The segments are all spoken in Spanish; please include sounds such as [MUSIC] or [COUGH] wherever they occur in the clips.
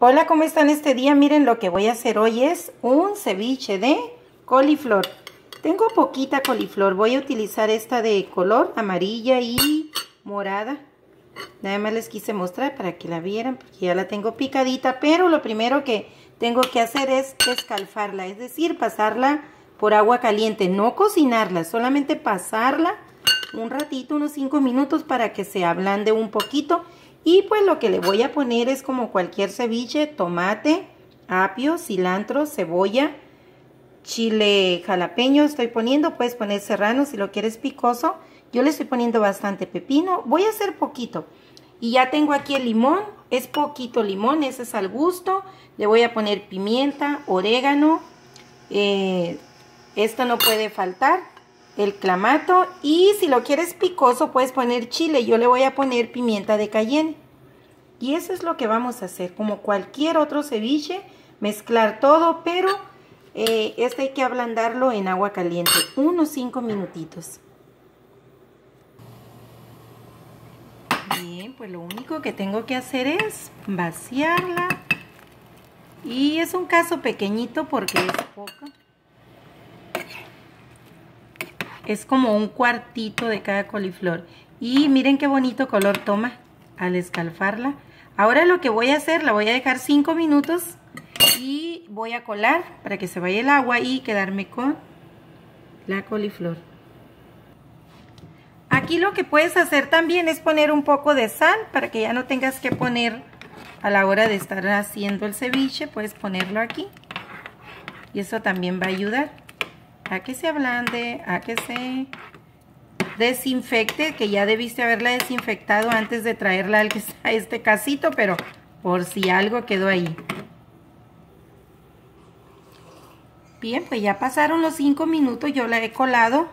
Hola, ¿cómo están este día? Miren, lo que voy a hacer hoy es un ceviche de coliflor. Tengo poquita coliflor, voy a utilizar esta de color amarilla y morada. Nada más les quise mostrar para que la vieran, porque ya la tengo picadita, pero lo primero que tengo que hacer es escalfarla, es decir, pasarla por agua caliente, no cocinarla, solamente pasarla un ratito, unos 5 minutos para que se ablande un poquito. Y pues lo que le voy a poner es como cualquier ceviche, tomate, apio, cilantro, cebolla, chile jalapeño estoy poniendo, puedes poner serrano si lo quieres picoso. Yo le estoy poniendo bastante pepino, voy a hacer poquito. Y ya tengo aquí el limón, es poquito limón, ese es al gusto. Le voy a poner pimienta, orégano, eh, esto no puede faltar el clamato y si lo quieres picoso puedes poner chile. Yo le voy a poner pimienta de cayenne. Y eso es lo que vamos a hacer, como cualquier otro ceviche, mezclar todo, pero eh, este hay que ablandarlo en agua caliente, unos 5 minutitos. Bien, pues lo único que tengo que hacer es vaciarla. Y es un caso pequeñito porque es poco es como un cuartito de cada coliflor. Y miren qué bonito color toma al escalfarla. Ahora lo que voy a hacer, la voy a dejar 5 minutos y voy a colar para que se vaya el agua y quedarme con la coliflor. Aquí lo que puedes hacer también es poner un poco de sal para que ya no tengas que poner a la hora de estar haciendo el ceviche, puedes ponerlo aquí. Y eso también va a ayudar a que se ablande, a que se desinfecte, que ya debiste haberla desinfectado antes de traerla [LAUGHS] a este casito, pero por si algo quedó ahí. Bien, pues ya pasaron los 5 minutos, yo la he colado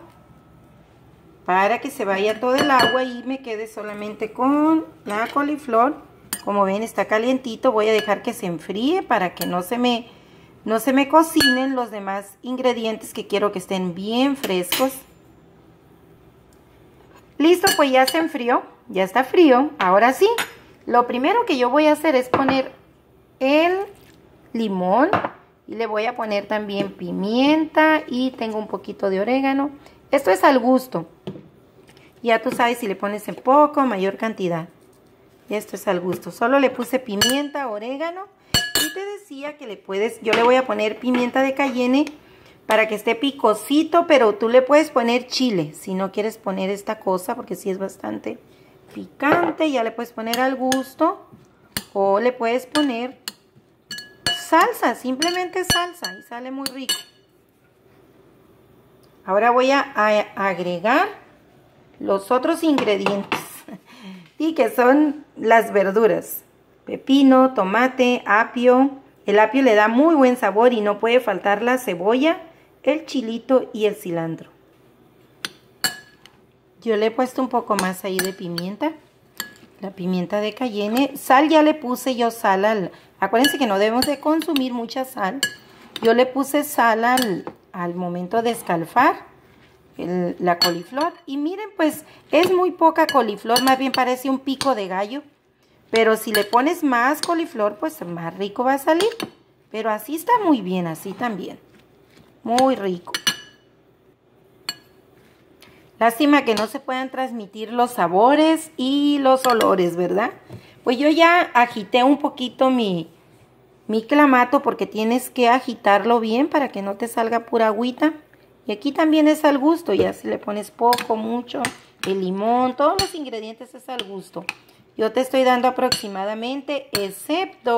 para que se vaya todo el agua y me quede solamente con la coliflor. Como ven está calientito, voy a dejar que se enfríe para que no se me no se me cocinen los demás ingredientes que quiero que estén bien frescos. Listo, pues ya se enfrió, ya está frío. Ahora sí, lo primero que yo voy a hacer es poner el limón y le voy a poner también pimienta y tengo un poquito de orégano. Esto es al gusto. Ya tú sabes si le pones en poco mayor cantidad. Esto es al gusto. Solo le puse pimienta, orégano te decía que le puedes, yo le voy a poner pimienta de cayenne para que esté picosito, pero tú le puedes poner chile si no quieres poner esta cosa, porque si es bastante picante, ya le puedes poner al gusto, o le puedes poner salsa, simplemente salsa, y sale muy rico. Ahora voy a agregar los otros ingredientes, [LAUGHS] y que son las verduras pepino, tomate, apio. El apio le da muy buen sabor y no puede faltar la cebolla, el chilito y el cilantro. Yo le he puesto un poco más ahí de pimienta. La pimienta de cayenne. Sal ya le puse yo sal al... Acuérdense que no debemos de consumir mucha sal. Yo le puse sal al, al momento de escalfar la coliflor. Y miren, pues es muy poca coliflor. Más bien parece un pico de gallo. Pero si le pones más coliflor, pues más rico va a salir. Pero así está muy bien, así también. Muy rico. Lástima que no se puedan transmitir los sabores y los olores, ¿verdad? Pues yo ya agité un poquito mi, mi clamato porque tienes que agitarlo bien para que no te salga pura agüita. Y aquí también es al gusto, ya si le pones poco, mucho, el limón, todos los ingredientes es al gusto. Yo te estoy dando aproximadamente, excepto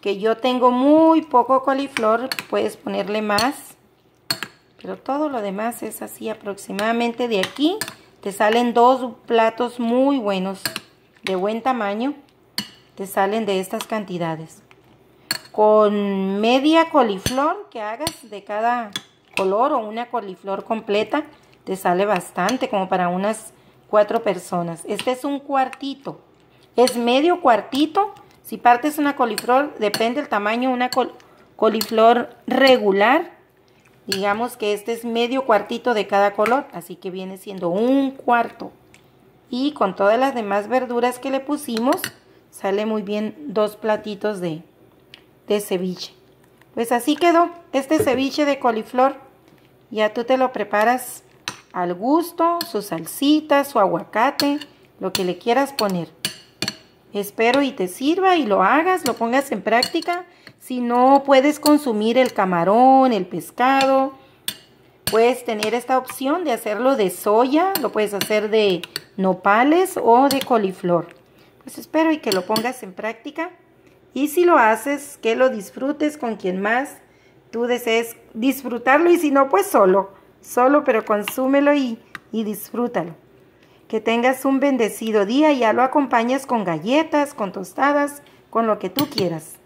que yo tengo muy poco coliflor, puedes ponerle más. Pero todo lo demás es así aproximadamente de aquí. Te salen dos platos muy buenos, de buen tamaño. Te salen de estas cantidades. Con media coliflor que hagas de cada color o una coliflor completa, te sale bastante, como para unas cuatro personas. Este es un cuartito. Es medio cuartito. Si partes una coliflor, depende del tamaño, una coliflor regular. Digamos que este es medio cuartito de cada color, así que viene siendo un cuarto. Y con todas las demás verduras que le pusimos, sale muy bien dos platitos de, de ceviche. Pues así quedó este ceviche de coliflor. Ya tú te lo preparas al gusto, su salsita, su aguacate, lo que le quieras poner. Espero y te sirva y lo hagas, lo pongas en práctica. Si no puedes consumir el camarón, el pescado, puedes tener esta opción de hacerlo de soya, lo puedes hacer de nopales o de coliflor. Pues espero y que lo pongas en práctica. Y si lo haces, que lo disfrutes con quien más tú desees disfrutarlo y si no, pues solo, solo, pero consúmelo y, y disfrútalo. Que tengas un bendecido día y ya lo acompañas con galletas, con tostadas, con lo que tú quieras.